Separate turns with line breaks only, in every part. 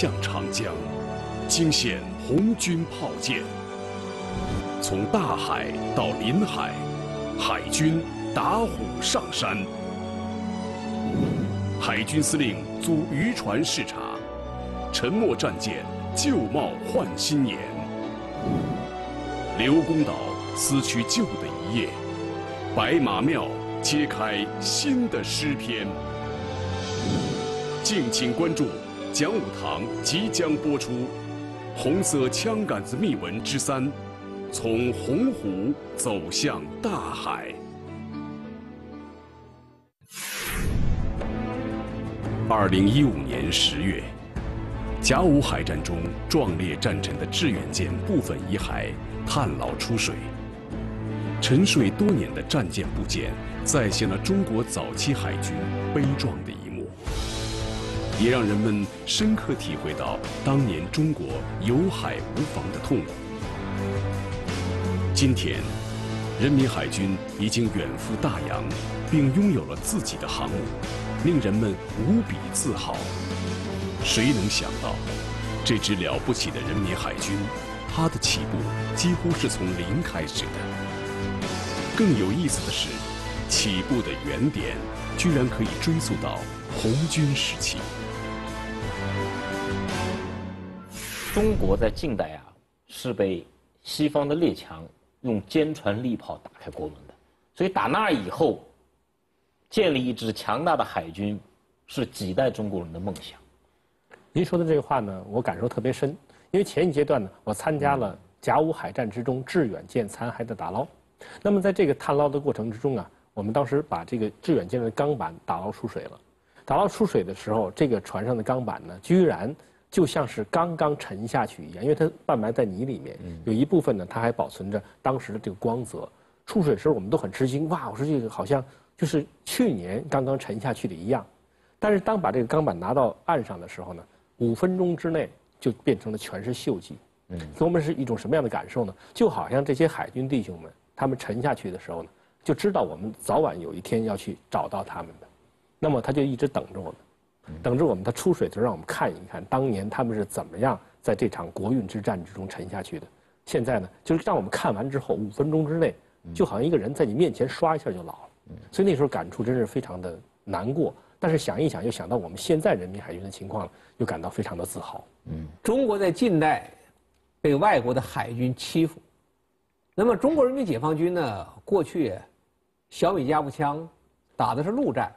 向长江，惊现红军炮舰；从大海到临海，海军打虎上山。海军司令组渔船视察，沉没战舰旧貌换新颜。刘公岛撕去旧的一页，白马庙揭开新的诗篇。敬请关注讲武堂即将播出《红色枪杆子秘闻之三》，从洪湖走向大海。二零一五年十月，甲午海战中壮烈战沉的致远舰部分遗骸探捞出水，沉睡多年的战舰部件再现了中国早期海军悲壮的一。也让人们深刻体会到当年中国有海无防的痛苦。今天，人民海军已经远赴大洋，并拥有了自己的航母，令人们无比自豪。谁能想到，这支了不起的人民海军，它的起步几乎是从零开始的。更有意思的是，起步的原点居然可以追溯到红军时期。
中国在近代啊，是被西方的列强用坚船利炮打开国门的，所以打那以后，建立一支强大的海军，是几代中国人的梦想。
您说的这个话呢，我感受特别深，因为前一阶段呢，我参加了甲午海战之中致远舰残骸的打捞，那么在这个探捞的过程之中啊，我们当时把这个致远舰的钢板打捞出水了，打捞出水的时候，这个船上的钢板呢，居然。就像是刚刚沉下去一样，因为它半埋在泥里面，有一部分呢，它还保存着当时的这个光泽。出水时候我们都很吃惊，哇！我说这个好像就是去年刚刚沉下去的一样。但是当把这个钢板拿到岸上的时候呢，五分钟之内就变成了全是锈迹。嗯，给我们是一种什么样的感受呢？就好像这些海军弟兄们，他们沉下去的时候呢，就知道我们早晚有一天要去找到他们的，那么他就一直等着我们。等着我们，他出水的时候让我们看一看，当年他们是怎么样在这场国运之战之中沉下去的。现在呢，就是让我们看完之后，五分钟之内，就好像一个人在你面前刷一下就老了。所以那时候感触真是非常的难过。但是想一想，又想到我们现在人民海军的情况了，又感到非常的自豪。
嗯，中国在近代被外国的海军欺负，那么中国人民解放军呢，过去小米加步枪打的是陆战。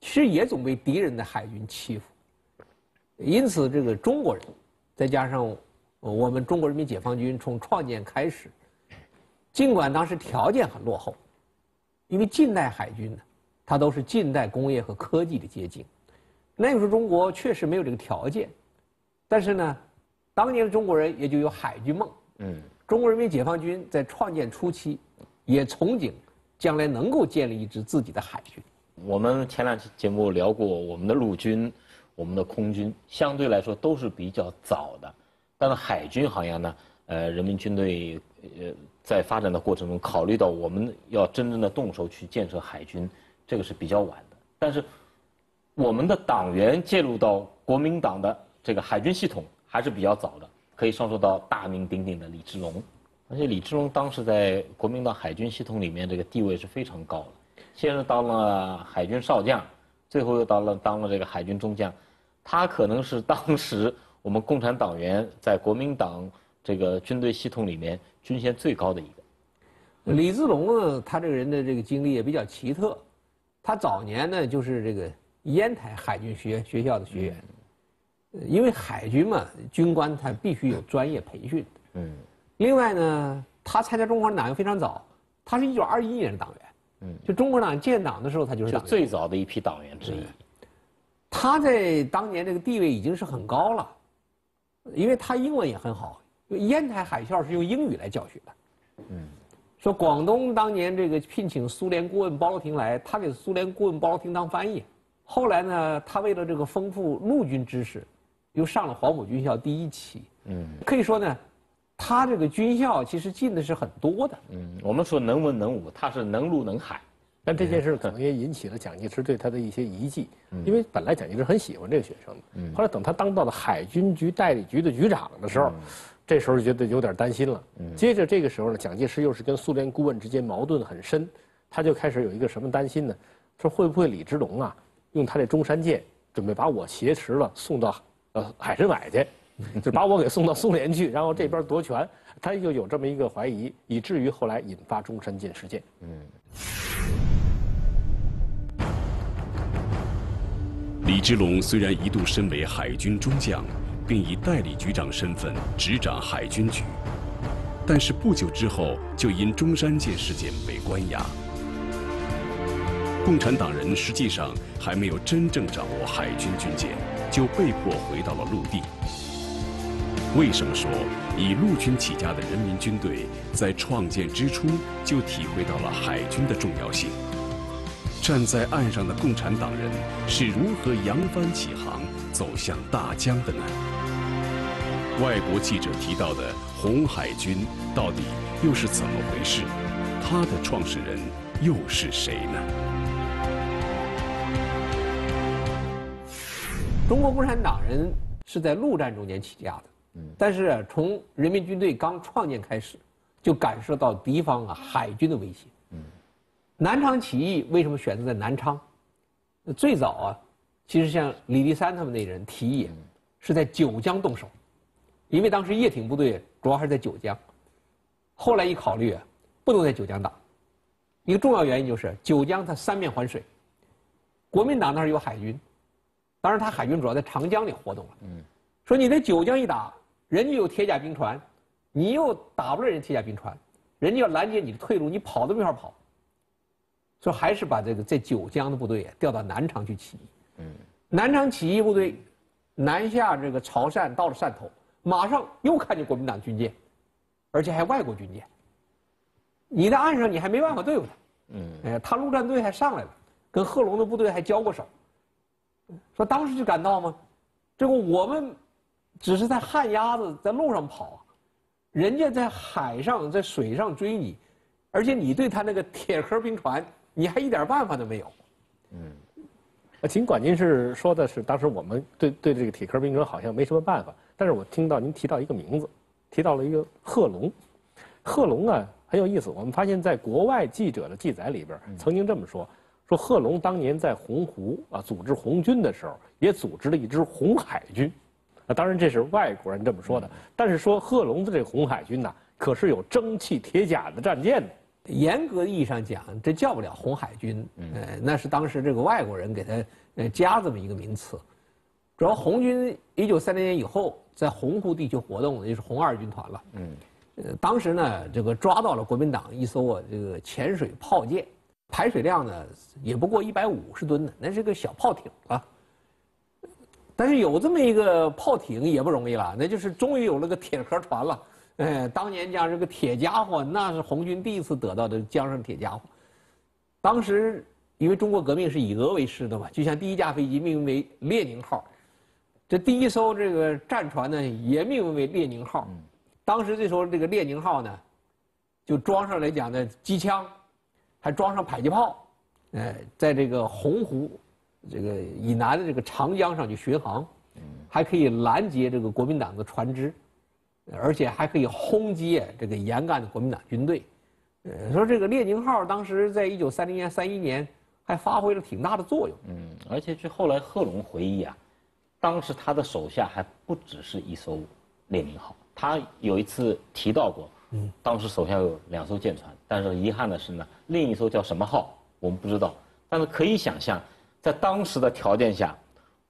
其实也总被敌人的海军欺负，因此这个中国人，再加上我们中国人民解放军从创建开始，尽管当时条件很落后，因为近代海军呢，它都是近代工业和科技的结晶，那个时候中国确实没有这个条件，但是呢，当年的中国人也就有海军梦。嗯，中国人民解放军在创建初期，也憧憬将来能够建立一支自己的海军。
我们前两期节目聊过，我们的陆军、我们的空军相对来说都是比较早的，但是海军好像呢，呃，人民军队呃在发展的过程中，考虑到我们要真正的动手去建设海军，这个是比较晚的。但是我们的党员介入到国民党的这个海军系统还是比较早的，可以上溯到大名鼎鼎的李志龙，而且李志龙当时在国民党海军系统里面这个地位是非常高的。先是当了海军少将，最后又当了当了这个海军中将，他可能是当时我们共产党员在国民党这个军队系统里面军衔最高的一个。
李自龙呢，他这个人的这个经历也比较奇特，他早年呢就是这个烟台海军学学校的学员，因为海军嘛，军官他必须有专业培训。嗯。另外呢，他参加中国人党员非常早，他是一九二一年的党员。嗯，就中国党建党的时候，他就是
最早的一批党员之一。
他在当年这个地位已经是很高了，因为他英文也很好。烟台海啸是用英语来教学的。嗯，说广东当年这个聘请苏联顾问包罗廷来，他给苏联顾问包罗廷当翻译。后来呢，他为了这个丰富陆军知识，又上了黄埔军校第一期。嗯，可以说呢。他这个军校其实进的是很多的。
嗯，我们说能文能武，他是能陆能海。
但这件事可能也引起了蒋介石对他的一些疑忌，因为本来蒋介石很喜欢这个学生的，后来等他当到了海军局代理局的局长的时候，这时候就觉得有点担心了。接着这个时候呢，蒋介石又是跟苏联顾问之间矛盾很深，他就开始有一个什么担心呢？说会不会李之龙啊，用他这中山舰准备把我挟持了送到呃海参崴去，就把我给送到苏联去，然后这边夺权，他就有这么一个怀疑，以至于后来引发中山舰事件。嗯。
李之龙虽然一度身为海军中将，并以代理局长身份执掌海军局，但是不久之后就因中山舰事件被关押。共产党人实际上还没有真正掌握海军军舰，就被迫回到了陆地。为什么说以陆军起家的人民军队在创建之初就体会到了海军的重要性？站在岸上的共产党人是如何扬帆起航走向大江的呢？外国记者提到的红海军到底又是怎么回事？它的创始人又是谁呢？
中国共产党人是在陆战中间起家的，但是从人民军队刚创建开始，就感受到敌方啊海军的威胁。南昌起义为什么选择在南昌？最早啊，其实像李立三他们那人提议，是在九江动手，因为当时叶挺部队主要还是在九江。后来一考虑，不能在九江打，一个重要原因就是九江它三面环水，国民党那儿有海军，当然他海军主要在长江里活动了。说你在九江一打，人家有铁甲兵船，你又打不了人铁甲兵船，人家要拦截你的退路，你跑都没法跑。所以还是把这个在九江的部队调到南昌去起义。嗯，南昌起义部队南下这个潮汕，到了汕头，马上又看见国民党军舰，而且还外国军舰。你在岸上你还没办法对付他。嗯，哎，他陆战队还上来了，跟贺龙的部队还交过手。说当时就赶到吗？这个我们只是在旱鸭子在路上跑，人家在海上在水上追你，而且你对他那个铁壳冰船。你还一点办法都没有，
嗯，尽管您是说的是当时我们对对这个铁壳冰船好像没什么办法，但是我听到您提到一个名字，提到了一个贺龙，贺龙啊很有意思。我们发现在国外记者的记载里边，曾经这么说：说贺龙当年在洪湖啊组织红军的时候，也组织了一支红海军，啊，当然这是外国人这么说的，但是说贺龙的这个红海军呢，可是有蒸汽铁甲的战舰的。
严格意义上讲，这叫不了红海军，呃，那是当时这个外国人给他呃加这么一个名词。主要红军一九三零年以后在洪湖地区活动的，就是红二军团了。嗯，呃，当时呢，这个抓到了国民党一艘啊这个潜水炮舰，排水量呢也不过一百五十吨的，那是个小炮艇啊。但是有这么一个炮艇也不容易了，那就是终于有了个铁壳船了。哎，当年讲这个铁家伙，那是红军第一次得到的江上铁家伙。当时因为中国革命是以俄为师的嘛，就像第一架飞机命名为列宁号，这第一艘这个战船呢也命名为列宁号。当时这艘这个列宁号呢，就装上来讲的机枪，还装上迫击炮，哎，在这个洪湖这个以南的这个长江上去巡航，还可以拦截这个国民党的船只。而且还可以轰击这个沿岸的国民党军队。呃，说这个列宁号当时在一九三零年、三一年还发挥了挺大的作用。嗯，
而且据后来贺龙回忆啊，当时他的手下还不只是一艘列宁号，他有一次提到过，嗯，当时手下有两艘舰船，但是遗憾的是呢，另一艘叫什么号我们不知道。但是可以想象，在当时的条件下，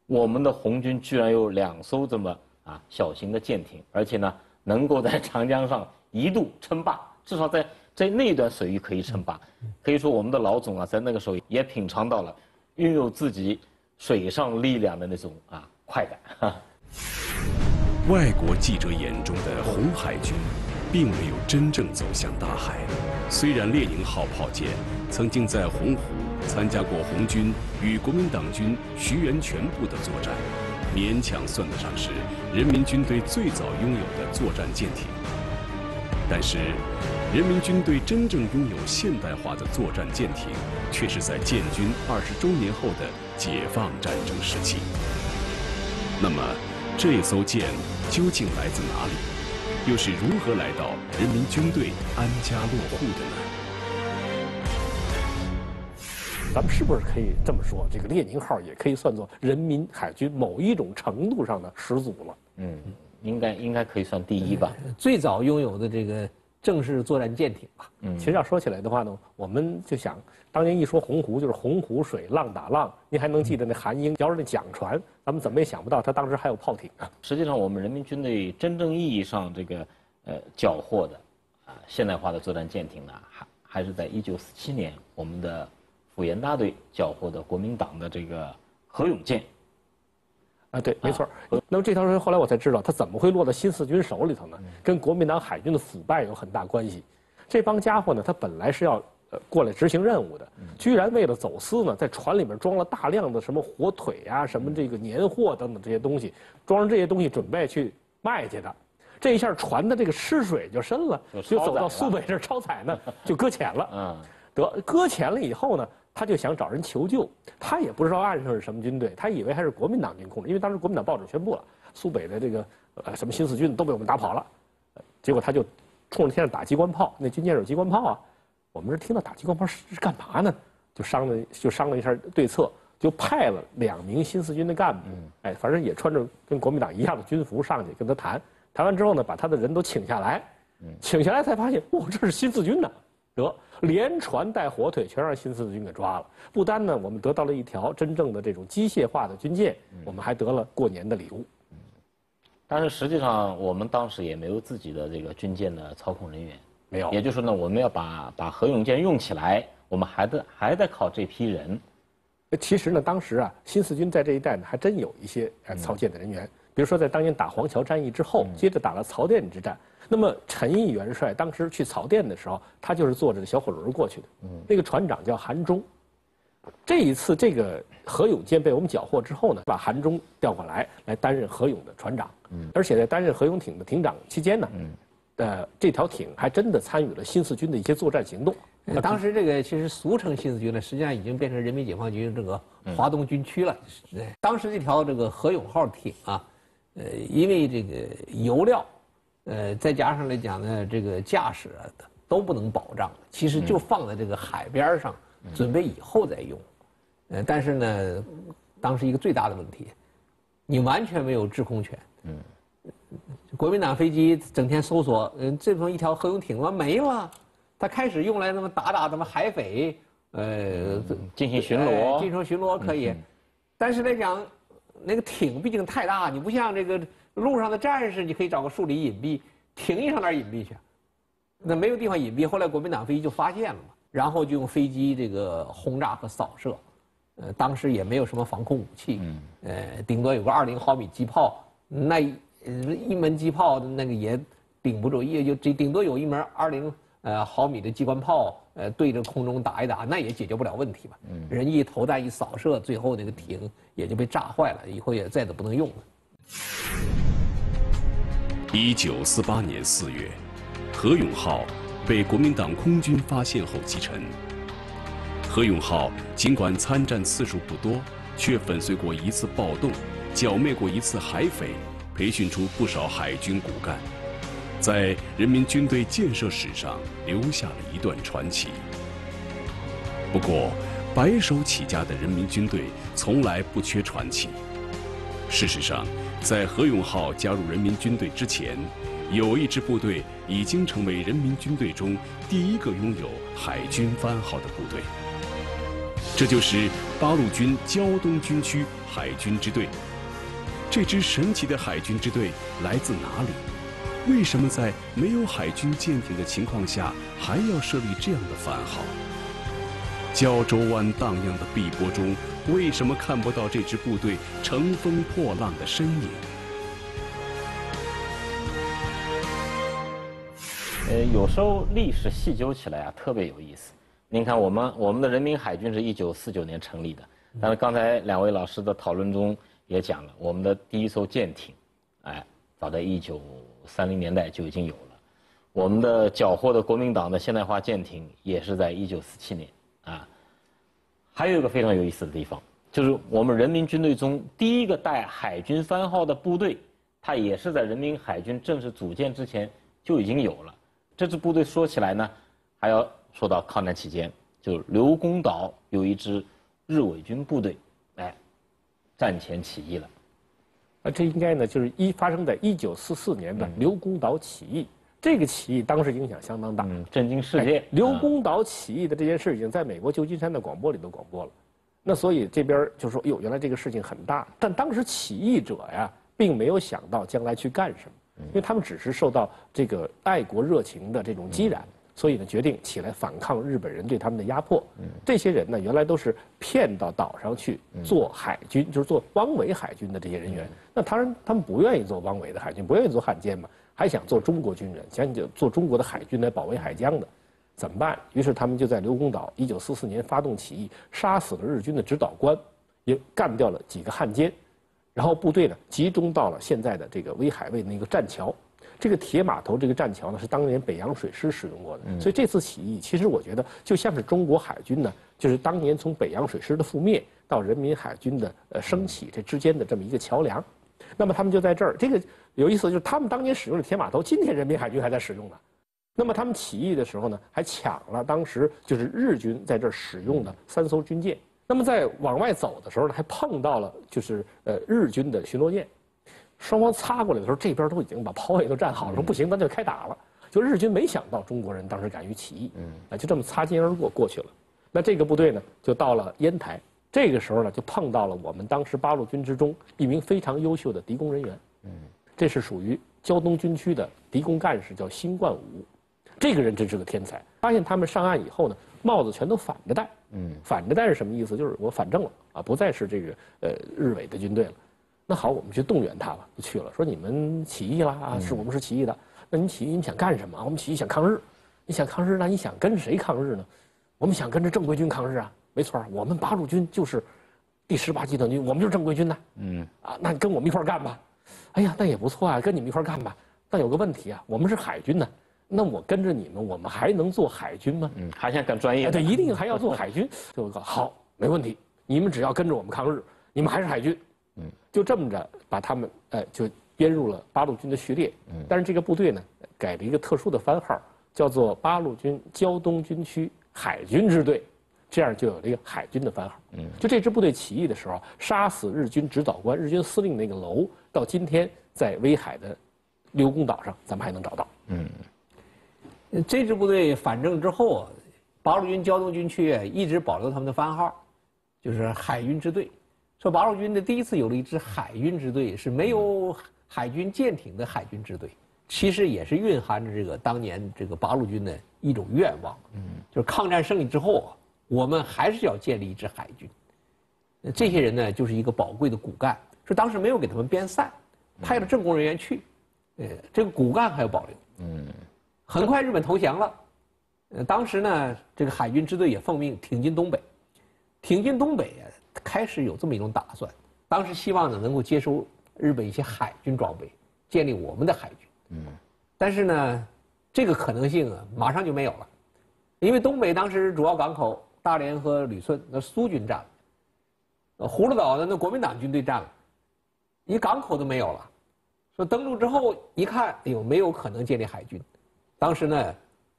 我们的红军居然有两艘这么啊小型的舰艇，而且呢。能够在长江上一度称霸，至少在在那段水域可以称霸。可以说，我们的老总啊，在那个时候也品尝到了拥有自己水上力量的那种啊快感。
外国记者眼中的红海军，并没有真正走向大海。虽然列宁号炮舰曾经在洪湖参加过红军与国民党军徐源全部的作战。勉强算得上是人民军队最早拥有的作战舰艇，但是人民军队真正拥有现代化的作战舰艇，却是在建军二十周年后的解放战争时期。那么，这艘舰究竟来自哪里？又是如何来到人民军队安家落户的呢？
咱们是不是可以这么说？这个列宁号也可以算作人民海军某一种程度上的始祖了。
嗯，应该应该可以算第一吧。
最早拥有的这个正式作战舰艇吧。
嗯，其实要说起来的话呢，我们就想，当年一说洪湖就是洪湖水浪打浪，您还能记得那韩英摇着那桨船？咱们怎么也想不到他当时还有炮艇啊。
实际上，我们人民军队真正意义上这个呃缴获的啊现代化的作战舰艇呢，还还是在一九四七年我们的。辅研大队缴获的国民党的这个何勇舰，
啊，对，没错。那么这条船后来我才知道，它怎么会落到新四军手里头呢？跟国民党海军的腐败有很大关系。这帮家伙呢，他本来是要呃过来执行任务的，居然为了走私呢，在船里面装了大量的什么火腿呀、什么这个年货等等这些东西，装上这些东西准备去卖去的。这一下船的这个失水就深了，就走到苏北这儿抄采呢，就搁浅了。嗯，得搁浅了以后呢？他就想找人求救，他也不知道岸上是什么军队，他以为还是国民党军控制，因为当时国民党报纸宣布了，苏北的这个呃什么新四军都被我们打跑了，结果他就冲着天上打机关炮，那军舰有机关炮啊，我们是听到打机关炮是是干嘛呢？就商量就商量一下对策，就派了两名新四军的干部，哎，反正也穿着跟国民党一样的军服上去跟他谈，谈完之后呢，把他的人都请下来，请下来才发现，哇，这是新四军呢，得。连船带火腿全让新四军给抓了，不单呢，我们得到了一条真正的这种机械化的军舰，我们还得了过年的礼物。
但是实际上，我们当时也没有自己的这个军舰的操控人员，
没有。
也就是说呢，我们要把把何勇舰用起来，我们还得还得靠这批人。
其实呢，当时啊，新四军在这一带呢，还真有一些操舰的人员，比如说在当年打黄桥战役之后，接着打了曹甸之战。那么陈毅元帅当时去曹甸的时候，他就是坐着小火轮过去的。嗯，那个船长叫韩忠。这一次这个何勇舰被我们缴获之后呢，把韩忠调过来，来担任何勇的船长。嗯，而且在担任何勇艇的艇长期间呢，嗯，呃，这条艇还真的参与了新四军的一些作战行动。
当时这个其实俗称新四军呢，实际上已经变成人民解放军这个华东军区了。当时这条这个何勇号艇啊，呃，因为这个油料。呃，再加上来讲呢，这个驾驶啊都不能保障，其实就放在这个海边上，准备以后再用。呃，但是呢，当时一个最大的问题，你完全没有制空权。嗯。国民党飞机整天搜索，嗯，这么一条何勇艇嘛没了，他开始用来那么打打什么海匪，
呃，进行巡逻，
进行巡逻可以。但是来讲，那个艇毕竟太大，你不像这个。路上的战士，你可以找个树林隐蔽，停一上哪儿隐蔽去？那没有地方隐蔽，后来国民党飞机就发现了嘛，然后就用飞机这个轰炸和扫射，呃，当时也没有什么防空武器，呃，顶多有个二零毫米机炮，那一门机炮那个也顶不住，也就顶顶多有一门二零呃毫米的机关炮，呃，对着空中打一打，那也解决不了问题嘛。人一投弹一扫射，最后那个艇也就被炸坏了，以后也再都不能用了。
一九四八年四月，何永浩被国民党空军发现后击沉。何永浩尽管参战次数不多，却粉碎过一次暴动，剿灭过一次海匪，培训出不少海军骨干，在人民军队建设史上留下了一段传奇。不过，白手起家的人民军队从来不缺传奇。事实上，在何永浩加入人民军队之前，有一支部队已经成为人民军队中第一个拥有海军番号的部队。这就是八路军胶东军区海军支队。这支神奇的海军支队来自哪里？为什么在没有海军舰艇的情况下，还要设立这样的番号？胶州湾荡漾的碧波中。为什么看不到这支部队乘风破浪的身影？
呃，有时候历史细究起来啊，特别有意思。您看，我们我们的人民海军是一九四九年成立的，但是刚才两位老师的讨论中也讲了，我们的第一艘舰艇，哎，早在一九三零年代就已经有了。我们的缴获的国民党的现代化舰艇也是在一九四七年。还有一个非常有意思的地方，就是我们人民军队中第一个带海军番号的部队，它也是在人民海军正式组建之前就已经有了。这支部队说起来呢，还要说到抗战期间，就刘公岛有一支日伪军部队，哎，战前起义了。
啊，这应该呢就是一发生在一九四四年的刘公岛起义。这个起义当时影响相当大，
震惊世界。
刘公岛起义的这件事已经在美国旧金山的广播里都广播了，那所以这边就说：“哟，原来这个事情很大。”但当时起义者呀，并没有想到将来去干什么，因为他们只是受到这个爱国热情的这种激燃，所以呢，决定起来反抗日本人对他们的压迫。这些人呢，原来都是骗到岛上去做海军，就是做汪伪海军的这些人员。那当然，他们不愿意做汪伪的海军，不愿意做汉奸嘛。还想做中国军人，想做中国的海军来保卫海疆的，怎么办？于是他们就在刘公岛，一九四四年发动起义，杀死了日军的指导官，也干掉了几个汉奸，然后部队呢集中到了现在的这个威海卫那个栈桥，这个铁码头这个栈桥呢是当年北洋水师使用过的，所以这次起义其实我觉得就像是中国海军呢，就是当年从北洋水师的覆灭到人民海军的呃升起这之间的这么一个桥梁。那么他们就在这儿，这个有意思，就是他们当年使用的铁码头，今天人民海军还在使用呢。那么他们起义的时候呢，还抢了当时就是日军在这儿使用的三艘军舰。那么在往外走的时候呢，还碰到了就是呃日军的巡逻舰。双方擦过来的时候，这边都已经把炮位都站好了，说不行，那就开打了。就日军没想到中国人当时敢于起义，嗯，啊，就这么擦肩而过过去了。那这个部队呢，就到了烟台。这个时候呢，就碰到了我们当时八路军之中一名非常优秀的敌工人员。嗯，这是属于胶东军区的敌工干事，叫辛冠武。这个人真是个天才。发现他们上岸以后呢，帽子全都反着戴。嗯，反着戴是什么意思？就是我反正了啊，不再是这个呃日伪的军队了。那好，我们去动员他吧，就去了。说你们起义啦啊？是我们是起义的。那你起义你想干什么？我们起义想抗日。你想抗日？那你想跟谁抗日呢？我们想跟着正规军抗日啊。没错我们八路军就是第十八集团军，我们就是正规军呐。嗯，啊，那你跟我们一块干吧。哎呀，那也不错啊，跟你们一块干吧。但有个问题啊，我们是海军呢，那我跟着你们，我们还能做海军吗？嗯，
还想干专业？
对，一定还要做 海军。就个好，没问题。你们只要跟着我们抗日，你们还是海军。嗯，就这么着把他们哎就编入了八路军的序列。嗯，但是这个部队呢改了一个特殊的番号，叫做八路军胶东军区海军支队。这样就有了一个海军的番号。嗯，就这支部队起义的时候，杀死日军指导官、日军司令那个楼，到今天在威海的刘公岛上，咱们还能找到。嗯，
这支部队反正之后，八路军胶东军区一直保留他们的番号，就是海军支队。说八路军的第一次有了一支海军支队，是没有海军舰艇的海军支队，其实也是蕴含着这个当年这个八路军的一种愿望。嗯，就是抗战胜利之后啊。我们还是要建立一支海军，这些人呢，就是一个宝贵的骨干。说当时没有给他们编散，派了政工人员去，呃，这个骨干还有保留。嗯，很快日本投降了，呃，当时呢，这个海军支队也奉命挺进东北，挺进东北啊，开始有这么一种打算。当时希望呢，能够接收日本一些海军装备，建立我们的海军。嗯，但是呢，这个可能性啊，马上就没有了，因为东北当时主要港口。大连和旅顺，那苏军占了；呃，葫芦岛的那国民党军队占了，一港口都没有了。说登陆之后一看，哎呦，没有可能建立海军。当时呢，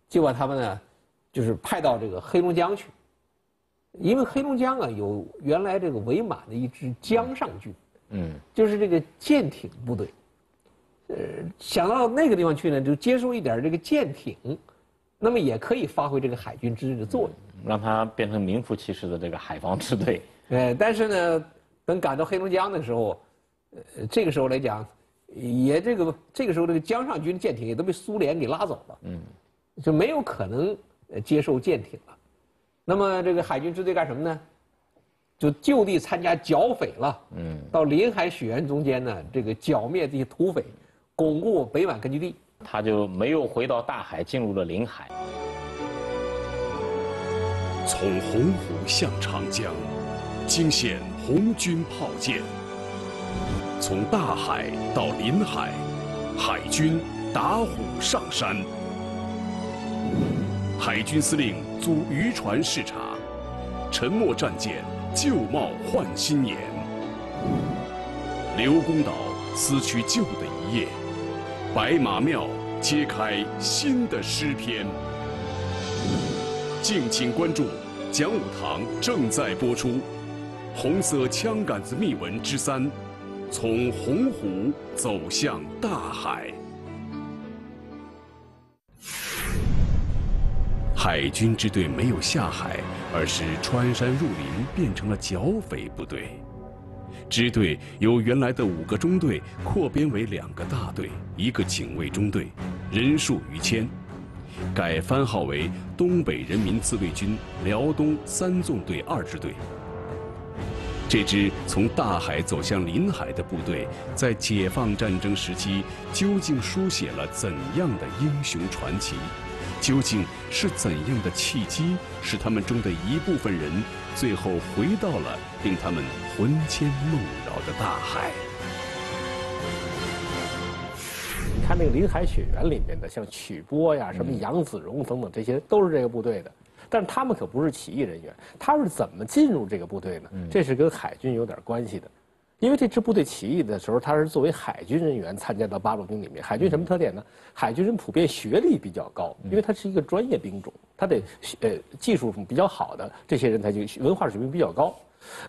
就把他们呢，就是派到这个黑龙江去，因为黑龙江啊有原来这个伪满的一支江上军，嗯，就是这个舰艇部队。呃，想到那个地方去呢，就接收一点这个舰艇，那么也可以发挥这个海军之力的作用。
让他变成名副其实的这个海防支队，
呃，但是呢，等赶到黑龙江的时候，呃，这个时候来讲，也这个这个时候这个江上军舰艇也都被苏联给拉走了，嗯，就没有可能接受舰艇了。那么这个海军支队干什么呢？就就地参加剿匪了，嗯，到临海雪原中间呢，这个剿灭这些土匪，巩固北满根据地。
他就没有回到大海，进入了临海。
从洪湖向长江，惊现红军炮舰；从大海到临海，海军打虎上山，海军司令租渔船视察，沉没战舰旧貌换新颜。刘公岛撕去旧的一页，白马庙揭开新的诗篇。敬请关注，讲武堂正在播出《红色枪杆子秘闻之三》，从洪湖走向大海。海军支队没有下海，而是穿山入林，变成了剿匪部队。支队由原来的五个中队扩编为两个大队，一个警卫中队，人数逾千，改番号为东北人民自卫军辽东三纵队二支队。这支从大海走向临海的部队，在解放战争时期究竟书写了怎样的英雄传奇？究竟是怎样的契机，使他们中的一部分人最后回到了令他们魂牵梦绕的大海？
看那个《林海雪原》里面的，像曲波呀、什么杨子荣等等，这些都是这个部队的。但是他们可不是起义人员，他们是怎么进入这个部队呢？这是跟海军有点关系的。因为这支部队起义的时候，他是作为海军人员参加到八路军里面。海军什么特点呢？海军人普遍学历比较高，因为他是一个专业兵种，他得呃技术比较好的这些人才就文化水平比较高。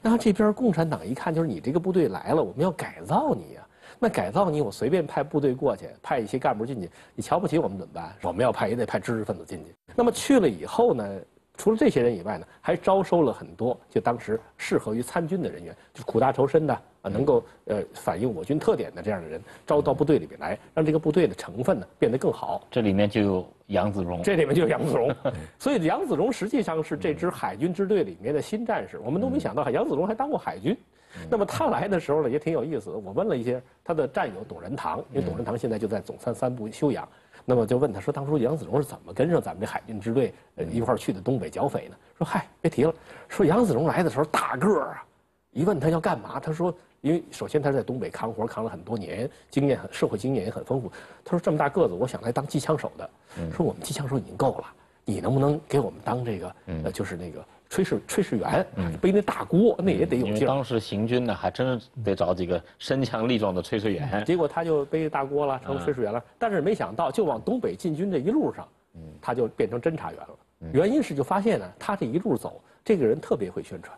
然后这边共产党一看，就是你这个部队来了，我们要改造你呀。那改造你，我随便派部队过去，派一些干部进去，你瞧不起我们怎么办？我们要派也得派知识分子进去。那么去了以后呢？除了这些人以外呢，还招收了很多就当时适合于参军的人员，就苦大仇深的啊，能够呃反映我军特点的这样的人，招到部队里面来，让这个部队的成分呢变得更好。
这里面就有杨子荣，
这里面就有杨子荣，所以杨子荣实际上是这支海军支队里面的新战士。我们都没想到，杨子荣还当过海军。那么他来的时候呢，也挺有意思。我问了一些他的战友董仁堂，因为董仁堂现在就在总参三部休养。那么就问他说：“当初杨子荣是怎么跟上咱们这海军支队呃一块儿去的东北剿匪呢？”说：“嗨，别提了。说杨子荣来的时候大个儿啊，一问他要干嘛，他说：因为首先他在东北扛活扛了很多年，经验很社会经验也很丰富。他说这么大个子，我想来当机枪手的。说我们机枪手已经够了，你能不能给我们当这个呃就是那个。”炊事炊事员，背那大锅，那也得有劲。
当时行军呢，还真是得找几个身强力壮的炊事员。
结果他就背大锅了，成炊事员了。但是没想到，就往东北进军这一路上，他就变成侦察员了。原因是就发现呢，他这一路走，这个人特别会宣传，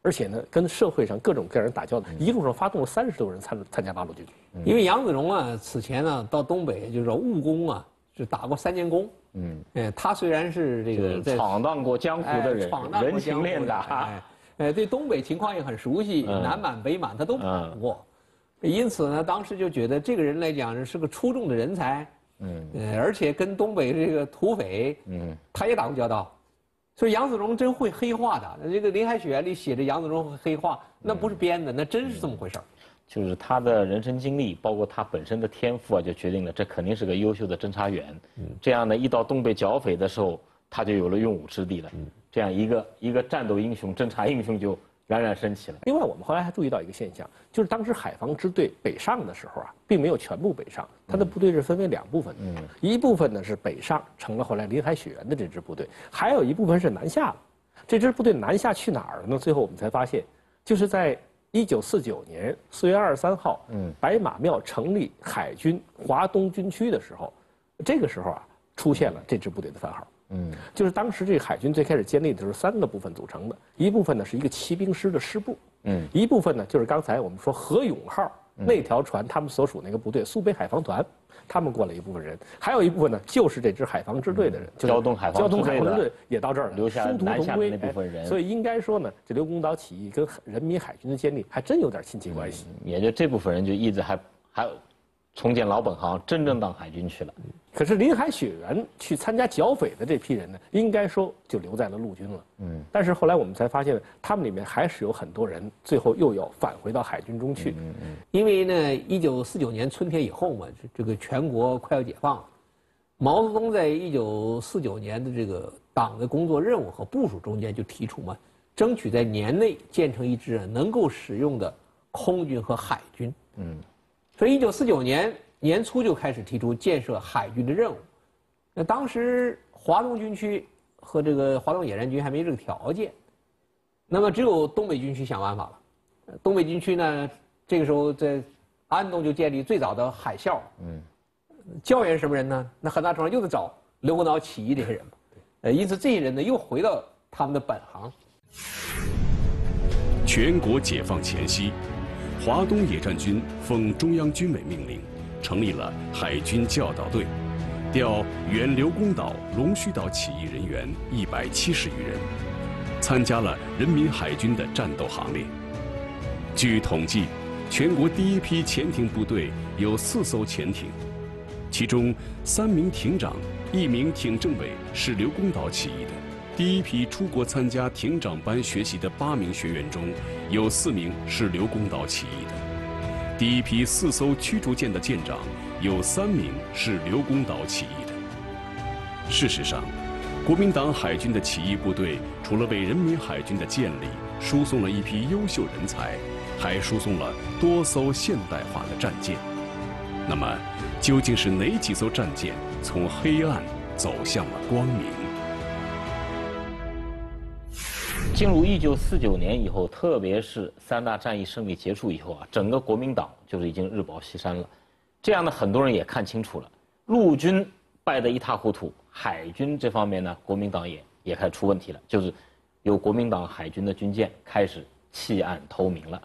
而且呢，跟社会上各种各样人打交道，一路上发动了三十多人参参加八路军。
因为杨子荣啊，此前呢到东北就是说务工啊，就打过三年工。嗯，哎，他虽然是这个
在闯荡过江湖的人，人情练达，
哎，对东北情况也很熟悉，南满北满他都跑过，因此呢，当时就觉得这个人来讲是个出众的人才，嗯，而且跟东北这个土匪，嗯，他也打过交道，所以杨子荣真会黑话的，这个《林海雪原》里写着杨子荣会黑话，那不是编的，那真是这么回事儿。
就是他的人生经历，包括他本身的天赋啊，就决定了这肯定是个优秀的侦察员。嗯，这样呢，一到东北剿匪的时候，他就有了用武之地了。嗯，这样一个一个战斗英雄、侦察英雄就冉冉升起了。
另外，我们后来还注意到一个现象，就是当时海防支队北上的时候啊，并没有全部北上，他的部队是分为两部分。嗯，一部分呢是北上，成了后来临海雪原的这支部队；还有一部分是南下了。这支部队南下去哪儿了呢？最后我们才发现，就是在。一九四九年四月二十三号，嗯，白马庙成立海军华东军区的时候，这个时候啊，出现了这支部队的番号，嗯，就是当时这个海军最开始建立的时候，三个部分组成的，一部分呢是一个骑兵师的师部，嗯，一部分呢就是刚才我们说何勇号那条船他们所属那个部队苏北海防团。他们过来一部分人，还有一部分呢，就是这支海防支队的人，
交通海防
支队也到这儿了，
留下南下那部分人。
所以应该说呢，这刘公岛起义跟人民海军的建立还真有点亲戚关系。
也就这部分人就一直还还。重建老本行，真正当海军去了。
可是林海雪原去参加剿匪的这批人呢，应该说就留在了陆军了。嗯。但是后来我们才发现，他们里面还是有很多人最后又要返回到海军中去。嗯
嗯。因为呢，一九四九年春天以后嘛，这个全国快要解放了，毛泽东在一九四九年的这个党的工作任务和部署中间就提出嘛，争取在年内建成一支能够使用的空军和海军。嗯。所以，一九四九年年初就开始提出建设海军的任务。那当时华东军区和这个华东野战军还没这个条件，那么只有东北军区想办法了。东北军区呢，这个时候在安东就建立最早的海校。嗯，教员什么人呢？那很大程度上又得找刘公岛起义这些人嘛。呃，因此这些人呢又回到他们的本行。
全国解放前夕，华东野战军奉中央军委命令，成立了海军教导队，调原刘公岛、龙须岛起义人员一百七十余人，参加了人民海军的战斗行列。据统计，全国第一批潜艇部队有四艘潜艇，其中三名艇长、一名艇政委是刘公岛起义的。第一批出国参加艇长班学习的八名学员中，有四名是刘公岛起义的。第一批四艘驱逐舰的舰长，有三名是刘公岛起义的。事实上，国民党海军的起义部队除了为人民海军的建立输送了一批优秀人才，还输送了多艘现代化的战舰。那么，究竟是哪几艘战舰从黑暗走向了光明？
进入一九四九年以后，特别是三大战役胜利结束以后啊，整个国民党就是已经日薄西山了。这样呢，很多人也看清楚了，陆军败得一塌糊涂，海军这方面呢，国民党也也开始出问题了，就是有国民党海军的军舰开始弃暗投明了。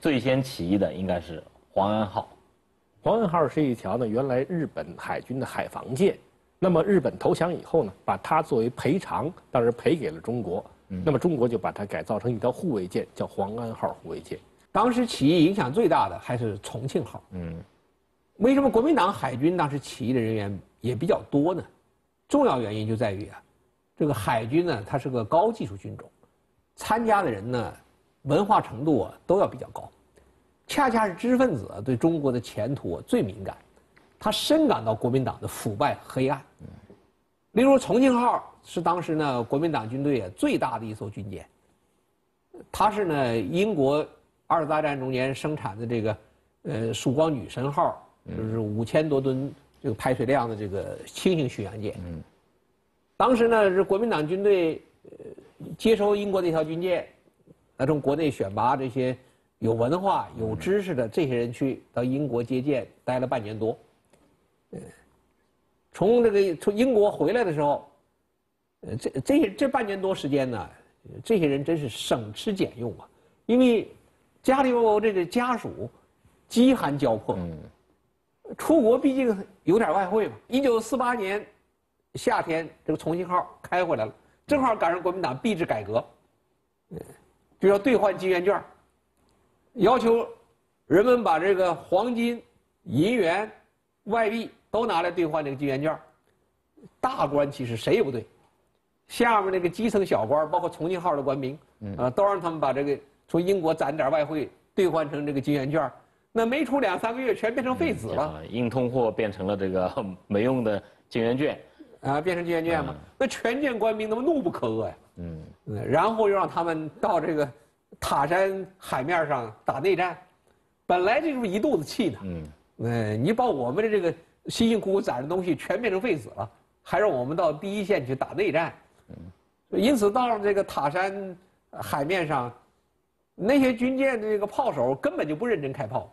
最先起义的应该是黄安号。
黄安号是一条呢原来日本海军的海防舰，那么日本投降以后呢，把它作为赔偿，当时赔给了中国。那么中国就把它改造成一条护卫舰，叫黄安号护卫舰。
当时起义影响最大的还是重庆号。嗯，为什么国民党海军当时起义的人员也比较多呢？重要原因就在于啊，这个海军呢，它是个高技术军种，参加的人呢，文化程度啊都要比较高。恰恰是知识分子对中国的前途最敏感，他深感到国民党的腐败黑暗。例如重庆号是当时呢国民党军队啊最大的一艘军舰，它是呢英国二次大战中间生产的这个呃曙光女神号，就是五千多吨这个排水量的这个轻型巡洋舰。嗯，当时呢是国民党军队接收英国的一条军舰，那从国内选拔这些有文化有知识的这些人去到英国接舰，待了半年多。嗯。从这个从英国回来的时候，呃，这这些这半年多时间呢，这些人真是省吃俭用啊，因为家里有这个家属饥寒交迫，嗯出国毕竟有点外汇嘛。一九四八年夏天，这个重庆号开回来了，正好赶上国民党币制改革，就要兑换金圆券，要求人们把这个黄金、银元、外币。都拿来兑换这个金圆券，大官其实谁也不对，下面那个基层小官，包括重庆号的官兵，啊，都让他们把这个从英国攒点外汇兑换成这个金圆券，那没出两三个月，全变成废纸了。
硬通货变成了这个 没用的金圆券，
啊，变成金圆券嘛？那全舰官兵那么怒不可遏呀。嗯，然后又让他们到这个塔山海面上打内战，本来这就是一肚子气呢。嗯，哎，你把我们的这个。辛辛苦苦攒的东西全变成废纸了，还让我们到第一线去打内战，因此到了这个塔山海面上，那些军舰的这个炮手根本就不认真开炮，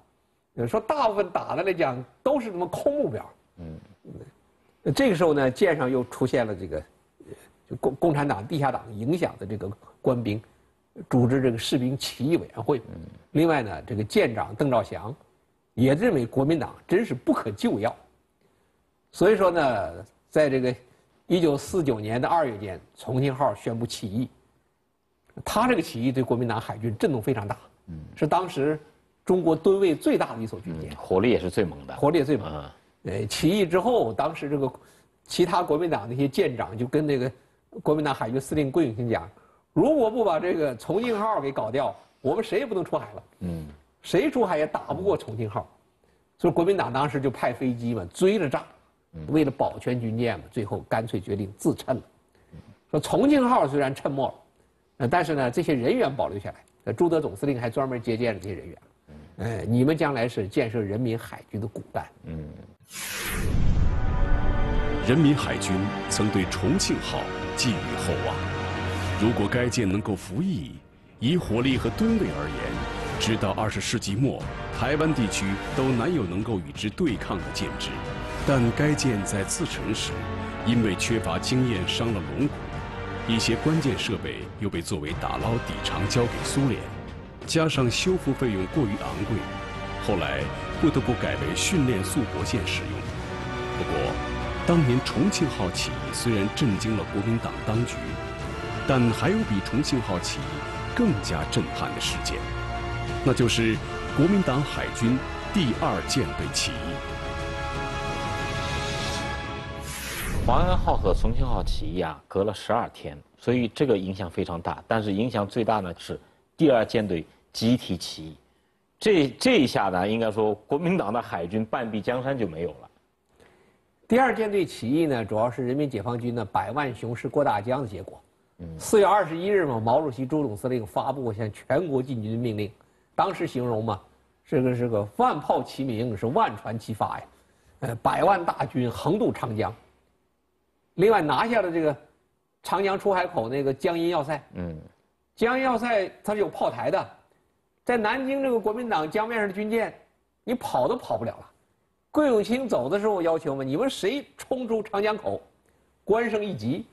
说大部分打的来讲都是什么空目标。嗯，这个时候呢，舰上又出现了这个，就共共产党地下党影响的这个官兵，组织这个士兵起义委员会。另外呢，这个舰长邓兆祥，也认为国民党真是不可救药。所以说呢，在这个一九四九年的二月间，重庆号宣布起义。他这个起义对国民党海军震动非常大，嗯是当时中国吨位最大的一艘军舰，
火力也是最猛的，
火力也最猛。呃，起义之后，当时这个其他国民党那些舰长就跟那个国民党海军司令桂永清讲：“如果不把这个重庆号给搞掉，我们谁也不能出海了。嗯，谁出海也打不过重庆号。”所以国民党当时就派飞机嘛追着炸。为了保全军舰嘛，最后干脆决定自沉了。说重庆号虽然沉没了，但是呢，这些人员保留下来。朱德总司令还专门接见了这些人员。哎，你们将来是建设人民海军的骨干。嗯。
人民海军曾对重庆号寄予厚望。如果该舰能够服役，以火力和吨位而言，直到二十世纪末，台湾地区都难有能够与之对抗的舰只。但该舰在自沉时，因为缺乏经验伤了龙骨，一些关键设备又被作为打捞底偿交给苏联，加上修复费用过于昂贵，后来不得不改为训练速泊舰使用。不过，当年重庆号起义虽然震惊了国民党当局，但还有比重庆号起义更加震撼的事件，那就是国民党海军第二舰队起义。
黄安号和重庆号起义啊，隔了十二天，所以这个影响非常大。但是影响最大呢是第二舰队集体起义，这这一下呢，应该说国民党的海军半壁江山就没有了。
第二舰队起义呢，主要是人民解放军的百万雄师过大江的结果。四月二十一日嘛，毛主席、朱总司令发布向全国进军的命令，当时形容嘛，这个是个万炮齐鸣，是万船齐发呀，呃，百万大军横渡长江。另外拿下了这个长江出海口那个江阴要塞，嗯，江阴要塞它是有炮台的，在南京这个国民党江面上的军舰，你跑都跑不了了。桂永清走的时候要求嘛，你们谁冲出长江口，官升一级。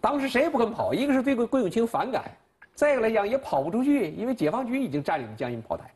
当时谁也不肯跑，一个是对桂桂永清反感，再一个来讲也跑不出去，因为解放军已经占领了江阴炮台，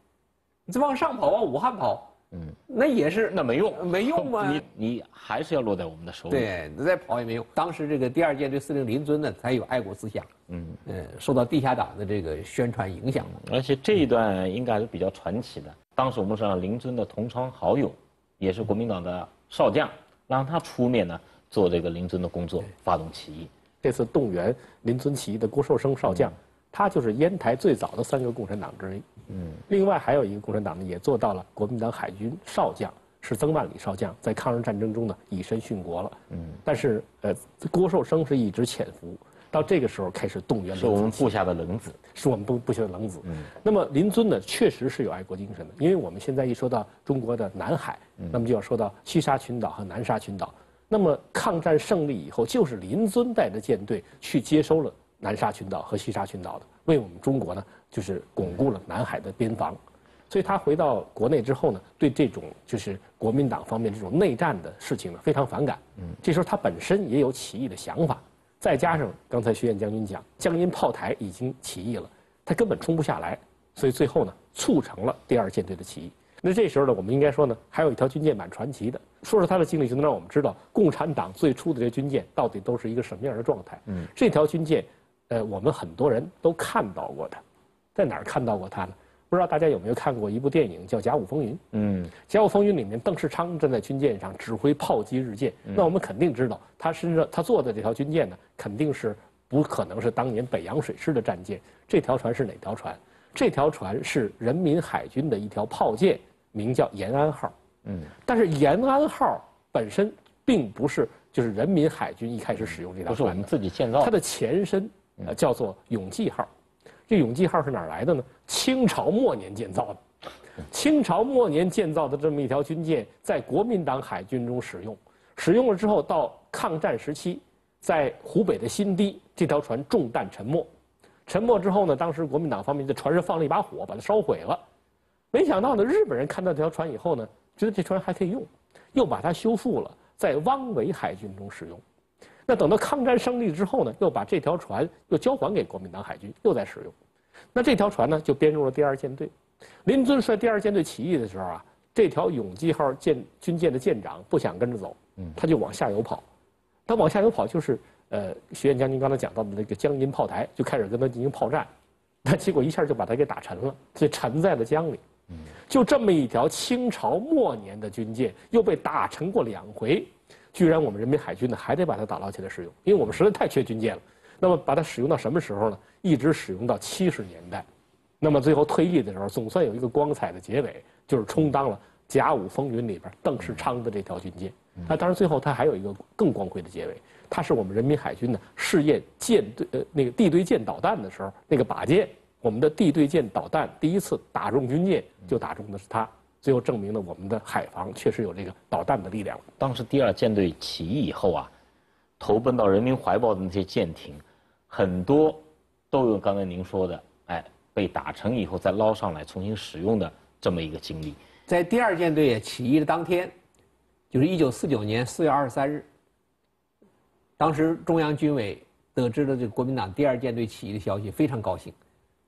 你再往上跑，往武汉跑。嗯，那也是，
那没用，
没用啊！
你你还是要落在我们的手里。
对，再跑也没用。当时这个第二舰队司令林遵呢，才有爱国思想。嗯嗯，受到地下党的这个宣传影响。
而且这一段应该是比较传奇的。当时我们是让林遵的同窗好友，也是国民党的少将，让他出面呢做这个林遵的工作，发动起义。
这次动员林遵起义的郭寿生少将。他就是烟台最早的三个共产党之一。嗯，另外还有一个共产党呢，也做到了国民党海军少将，是曾万里少将，在抗日战争中呢以身殉国了。嗯，但是呃，郭寿生是一直潜伏，到这个时候开始动员。
是我们部下的冷子，
是我们部部下的冷子。嗯，那么林遵呢，确实是有爱国精神的，因为我们现在一说到中国的南海，那么就要说到西沙群岛和南沙群岛。那么抗战胜利以后，就是林遵带着舰队去接收了。南沙群岛和西沙群岛的，为我们中国呢，就是巩固了南海的边防。所以他回到国内之后呢，对这种就是国民党方面这种内战的事情呢，非常反感。嗯，这时候他本身也有起义的想法，再加上刚才徐燕将军讲，江阴炮台已经起义了，他根本冲不下来，所以最后呢，促成了第二舰队的起义。那这时候呢，我们应该说呢，还有一条军舰蛮传奇的。说说他的经历，就能让我们知道共产党最初的这些军舰到底都是一个什么样的状态。嗯，这条军舰。呃，我们很多人都看到过他，在哪儿看到过他呢？不知道大家有没有看过一部电影叫《甲午风云》？嗯，《甲午风云》里面，邓世昌站在军舰上指挥炮击日舰。那我们肯定知道，他身上他坐的这条军舰呢，肯定是不可能是当年北洋水师的战舰。这条船是哪条船？这条船是人民海军的一条炮舰，名叫延安号。嗯，但是延安号本身并不是就是人民海军一开始使用这条船，不
是我们自己建造，
它的前身。呃，叫做永济号，这永济号是哪来的呢？清朝末年建造的，清朝末年建造的这么一条军舰，在国民党海军中使用，使用了之后，到抗战时期，在湖北的新堤，这条船中弹沉没，沉没之后呢，当时国民党方面在船上放了一把火，把它烧毁了。没想到呢，日本人看到这条船以后呢，觉得这船还可以用，又把它修复了，在汪伪海军中使用。那等到抗战胜利之后呢，又把这条船又交还给国民党海军，又在使用。那这条船呢，就编入了第二舰队。林遵率第二舰队起义的时候啊，这条永济号舰军舰的舰长不想跟着走，他就往下游跑。他往下游跑，就是呃，徐彦将军刚才讲到的那个江阴炮台，就开始跟他进行炮战。那结果一下就把他给打沉了，就沉在了江里。就这么一条清朝末年的军舰，又被打沉过两回。居然我们人民海军呢还得把它打捞起来使用，因为我们实在太缺军舰了。那么把它使用到什么时候呢？一直使用到七十年代。那么最后退役的时候，总算有一个光彩的结尾，就是充当了《甲午风云》里边邓世昌的这条军舰。那当然最后它还有一个更光辉的结尾，它是我们人民海军呢试验舰队呃那个地对舰导弹的时候，那个靶舰，我们的地对舰导弹第一次打中军舰就打中的是它。最后证明了我们的海防确实有这个导弹的力量。
当时第二舰队起义以后啊，投奔到人民怀抱的那些舰艇，很多都有刚才您说的，哎，被打沉以后再捞上来重新使用的这么一个经历。
在第二舰队起义的当天，就是一九四九年四月二十三日，当时中央军委得知了这个国民党第二舰队起义的消息，非常高兴，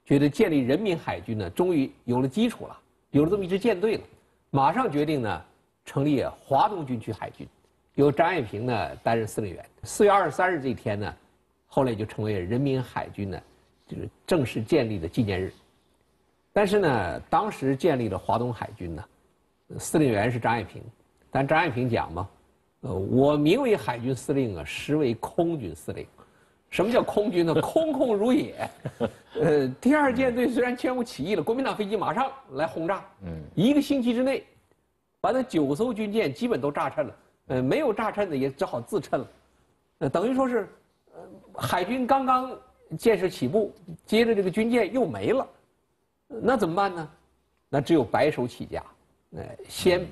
觉得建立人民海军呢，终于有了基础了。有了这么一支舰队了，马上决定呢成立华东军区海军，由张爱萍呢担任司令员。四月二十三日这一天呢，后来就成为人民海军呢就是正式建立的纪念日。但是呢，当时建立了华东海军呢，司令员是张爱萍，但张爱萍讲嘛，呃，我名为海军司令啊，实为空军司令。什么叫空军呢？空空如也。呃，第二舰队虽然全部起义了，国民党飞机马上来轰炸。嗯，一个星期之内，把那九艘军舰基本都炸沉了。呃，没有炸沉的也只好自沉了。呃，等于说是，呃，海军刚刚建设起步，接着这个军舰又没了，那怎么办呢？那只有白手起家。呃，先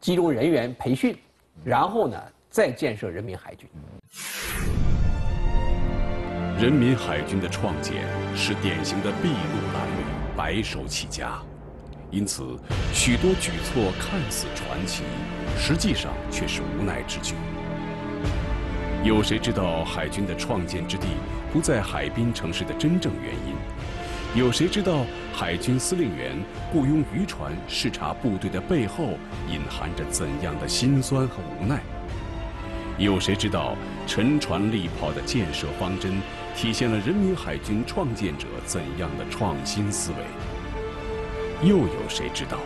集中人员培训，然后呢再建设人民海军。
人民海军的创建是典型的筚路蓝缕、白手起家，因此许多举措看似传奇，实际上却是无奈之举。有谁知道海军的创建之地不在海滨城市的真正原因？有谁知道海军司令员雇佣渔船视察部队的背后隐含着怎样的辛酸和无奈？有谁知道沉船利炮的建设方针？体现了人民海军创建者怎样的创新思维？又有谁知道，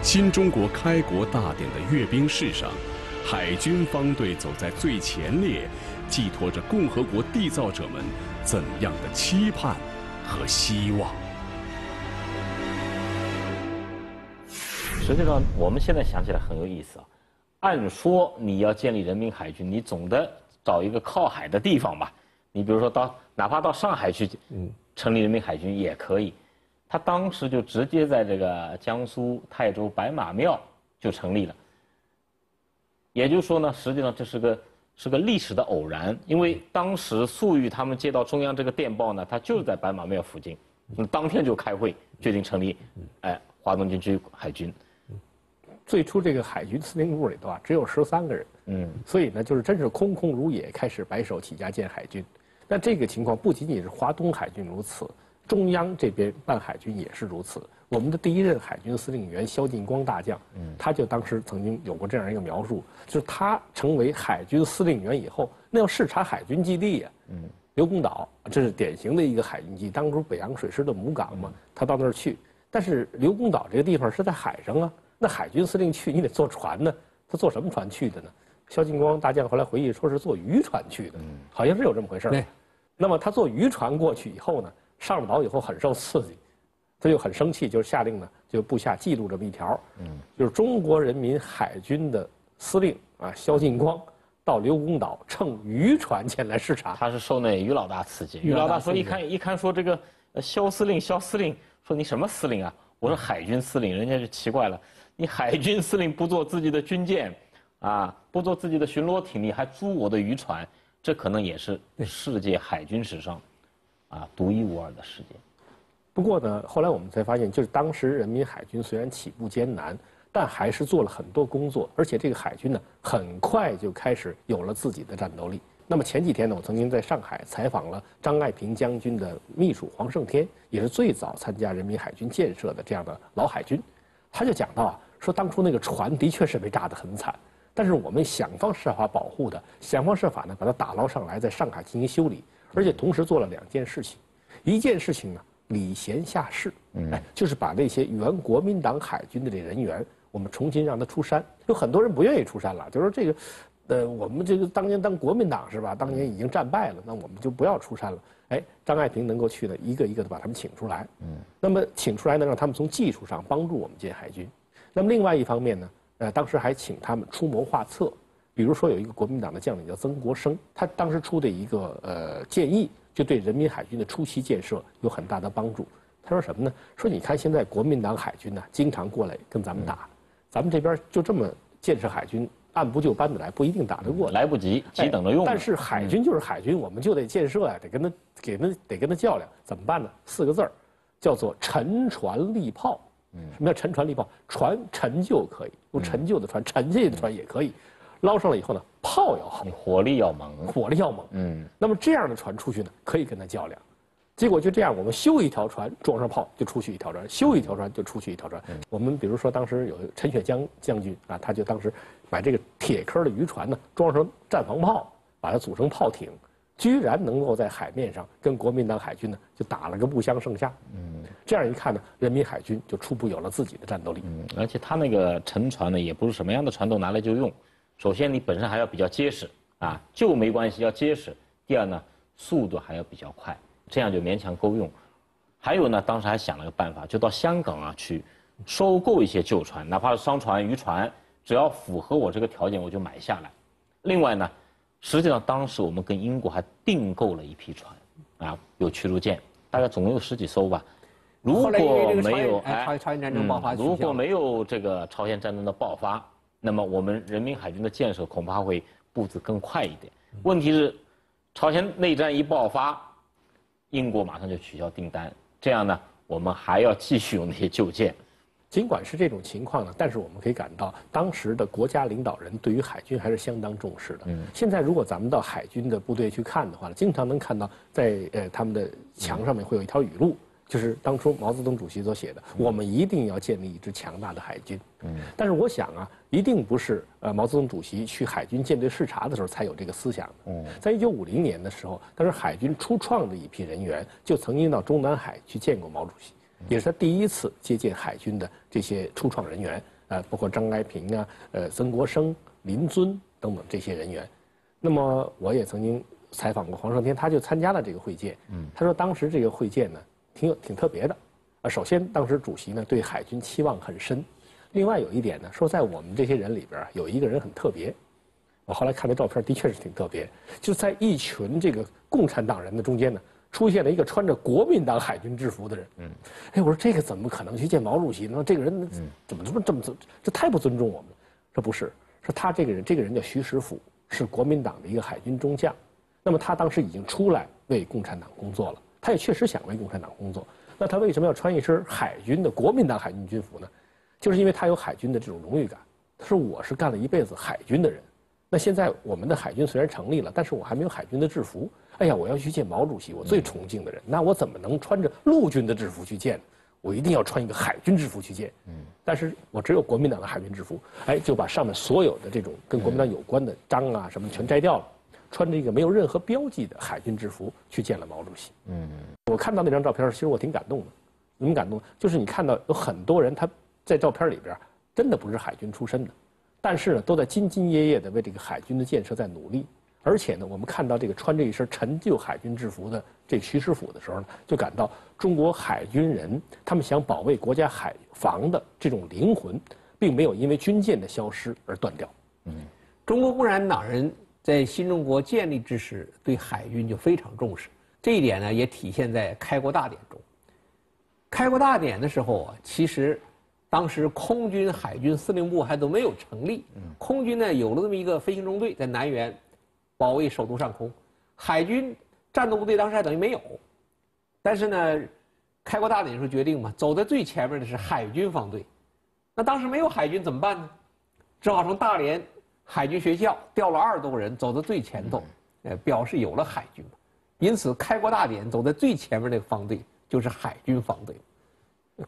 新中国开国大典的阅兵式上，海军方队走在最前列，寄托着共和国缔造者们怎样的期盼和希望？
实际上，我们现在想起来很有意思啊。按说你要建立人民海军，你总得找一个靠海的地方吧。你比如说到哪怕到上海去，嗯，成立人民海军也可以。他当时就直接在这个江苏泰州白马庙就成立了。也就是说呢，实际上这是个是个历史的偶然，因为当时粟裕他们接到中央这个电报呢，他就是在白马庙附近，那当天就开会决定成立，哎，华东军区海军。
最初这个海军司令部里头啊，只有十三个人，嗯，所以呢，就是真是空空如也，开始白手起家建海军。但这个情况不仅仅是华东海军如此，中央这边办海军也是如此。我们的第一任海军司令员萧劲光大将，他就当时曾经有过这样一个描述，就是他成为海军司令员以后，那要视察海军基地呀，刘公岛，这是典型的一个海军基地，当初北洋水师的母港嘛，他到那儿去。但是刘公岛这个地方是在海上啊，那海军司令去，你得坐船呢，他坐什么船去的呢？萧劲光大将后来回忆说是坐渔船去的，好像是有这么回事儿。那么他坐渔船过去以后呢，上了岛以后很受刺激，他就很生气，就下令呢，就部下记录这么一条，嗯，就是中国人民海军的司令啊，萧劲光到刘公岛乘渔船前来视察。
他是受那于老大刺激，于老大说一看一看说这个萧司令萧司令说你什么司令啊？我说海军司令，人家就奇怪了，你海军司令不做自己的军舰，啊，不做自己的巡逻艇，你还租我的渔船？这可能也是世界海军史上，啊，独一无二的事件。
不过呢，后来我们才发现，就是当时人民海军虽然起步艰难，但还是做了很多工作，而且这个海军呢，很快就开始有了自己的战斗力。那么前几天呢，我曾经在上海采访了张爱萍将军的秘书黄胜天，也是最早参加人民海军建设的这样的老海军，他就讲到啊，说当初那个船的确是被炸得很惨。但是我们想方设法保护的，想方设法呢把它打捞上来，在上海进行修理，而且同时做了两件事情，一件事情呢礼贤下士，哎，就是把那些原国民党海军的这人员，我们重新让他出山。有很多人不愿意出山了，就说这个，呃，我们这个当年当国民党是吧？当年已经战败了，那我们就不要出山了。哎，张爱萍能够去的一个一个的把他们请出来，嗯，那么请出来呢，让他们从技术上帮助我们建海军。那么另外一方面呢？呃，当时还请他们出谋划策，比如说有一个国民党的将领叫曾国生，他当时出的一个呃建议，就对人民海军的初期建设有很大的帮助。他说什么呢？说你看现在国民党海军呢，经常过来跟咱们打，咱们这边就这么建设海军，按部就班的来，不一定打得过。
来不及，急等着用。
但是海军就是海军，我们就得建设呀，得跟他给他得跟他较量，怎么办呢？四个字儿，叫做沉船利炮。什么叫沉船利炮？船陈旧可以用陈旧的船，沉下去的船也可以，捞上来以后呢，炮要好，
火力要猛，
火力要猛。嗯，那么这样的船出去呢，可以跟他较量。结果就这样，我们修一条船，装上炮就出去一条船；修一条船就出去一条船。我们比如说当时有陈雪江将军啊，他就当时把这个铁壳的渔船呢，装上战防炮，把它组成炮艇。居然能够在海面上跟国民党海军呢，就打了个不相上下。嗯，这样一看呢，人民海军就初步有了自己的战斗力。嗯，
而且他那个沉船呢，也不是什么样的船都拿来就用。首先，你本身还要比较结实啊，旧没关系，要结实。第二呢，速度还要比较快，这样就勉强够用。还有呢，当时还想了个办法，就到香港啊去收购一些旧船，哪怕是商船、渔船，只要符合我这个条件，我就买下来。另外呢。实际上，当时我们跟英国还订购了一批船，啊，有驱逐舰，大概总共有十几艘吧。
如果没有哎，朝鲜战争爆发，
如果没有这个朝鲜战争的爆发，那么我们人民海军的建设恐怕会步子更快一点。问题是，朝鲜内战一爆发，英国马上就取消订单，这样呢，我们还要继续用那些旧舰。
尽管是这种情况呢，但是我们可以感到当时的国家领导人对于海军还是相当重视的。嗯，现在如果咱们到海军的部队去看的话，经常能看到在呃他们的墙上面会有一条语录，就是当初毛泽东主席所写的：“我们一定要建立一支强大的海军。”嗯，但是我想啊，一定不是呃毛泽东主席去海军舰队视察的时候才有这个思想。嗯，在一九五零年的时候，当时海军初创的一批人员就曾经到中南海去见过毛主席。也是他第一次接见海军的这些初创人员，啊，包括张爱萍啊，呃，曾国生、林尊等等这些人员。那么我也曾经采访过黄胜天，他就参加了这个会见。嗯，他说当时这个会见呢，挺有挺特别的。啊，首先当时主席呢对海军期望很深，另外有一点呢，说在我们这些人里边有一个人很特别。我后来看那照片，的确是挺特别，就在一群这个共产党人的中间呢。出现了一个穿着国民党海军制服的人，嗯，哎，我说这个怎么可能去见毛主席呢？这个人怎么这么这么这这太不尊重我们了？说不是，说他这个人，这个人叫徐实甫，是国民党的一个海军中将。那么他当时已经出来为共产党工作了，他也确实想为共产党工作。那他为什么要穿一身海军的国民党海军军服呢？就是因为他有海军的这种荣誉感。他说我是干了一辈子海军的人，那现在我们的海军虽然成立了，但是我还没有海军的制服。哎呀，我要去见毛主席，我最崇敬的人，那我怎么能穿着陆军的制服去见？我一定要穿一个海军制服去见。嗯，但是我只有国民党的海军制服，哎，就把上面所有的这种跟国民党有关的章啊什么全摘掉了，穿着一个没有任何标记的海军制服去见了毛主席。嗯，我看到那张照片，其实我挺感动的。怎么感动？就是你看到有很多人他在照片里边真的不是海军出身的，但是呢，都在兢兢业业的为这个海军的建设在努力。而且呢，我们看到这个穿着一身陈旧海军制服的这徐师傅的时候呢，就感到中国海军人他们想保卫国家海防的这种灵魂，并没有因为军舰的消失而断掉。
嗯，中国共产党人在新中国建立之时对海军就非常重视，这一点呢也体现在开国大典中。开国大典的时候啊，其实当时空军、海军司令部还都没有成立，空军呢有了这么一个飞行中队在南园。保卫首都上空，海军战斗部队当时还等于没有，但是呢，开国大典时候决定嘛，走在最前面的是海军方队，那当时没有海军怎么办呢？只好从大连海军学校调了二十多个人走在最前头，呃，表示有了海军嘛。因此，开国大典走在最前面那个方队就是海军方队。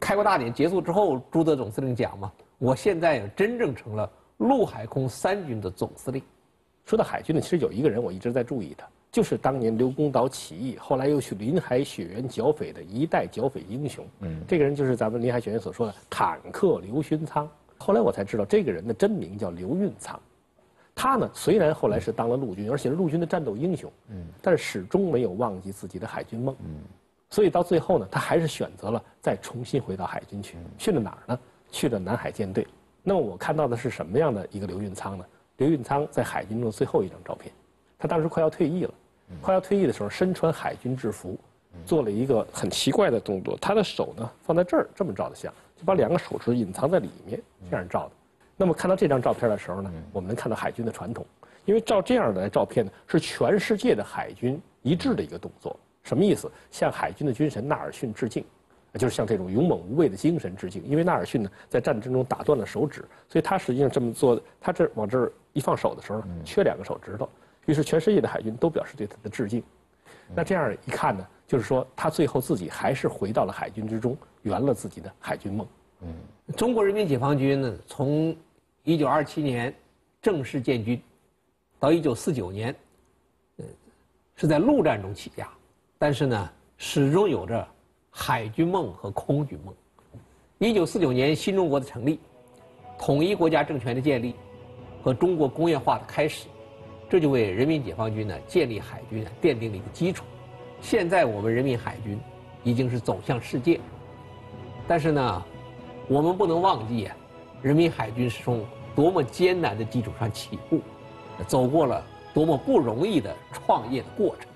开国大典结束之后，朱德总司令讲嘛，我现在真正成了陆海空三军的总司令。
说到海军呢，其实有一个人我一直在注意他，就是当年刘公岛起义，后来又去临海雪原剿匪的一代剿匪英雄。嗯，这个人就是咱们临海雪原所说的坦克刘勋仓。后来我才知道，这个人的真名叫刘运仓。他呢，虽然后来是当了陆军，而且是陆军的战斗英雄，嗯，但是始终没有忘记自己的海军梦。嗯，所以到最后呢，他还是选择了再重新回到海军去。去了哪儿呢？去了南海舰队。那么我看到的是什么样的一个刘运仓呢？刘运仓在海军中最后一张照片，他当时快要退役了，快要退役的时候身穿海军制服，做了一个很奇怪的动作，他的手呢放在这儿，这么照的相，就把两个手指隐藏在里面，这样照的。那么看到这张照片的时候呢，我们能看到海军的传统，因为照这样的照片呢，是全世界的海军一致的一个动作。什么意思？向海军的军神纳尔逊致敬，就是向这种勇猛无畏的精神致敬。因为纳尔逊呢，在战争中打断了手指，所以他实际上这么做，他这往这儿一放手的时候呢，缺两个手指头。于是全世界的海军都表示对他的致敬。那这样一看呢，就是说他最后自己还是回到了海军之中，圆了自己的海军梦。
嗯，中国人民解放军呢，从一九二七年正式建军，到一九四九年，呃，是在陆战中起家。但是呢，始终有着海军梦和空军梦。一九四九年，新中国的成立，统一国家政权的建立，和中国工业化的开始，这就为人民解放军呢建立海军奠定了一个基础。现在我们人民海军已经是走向世界，但是呢，我们不能忘记啊，人民海军是从多么艰难的基础上起步，走过了多么不容易的创业的过程。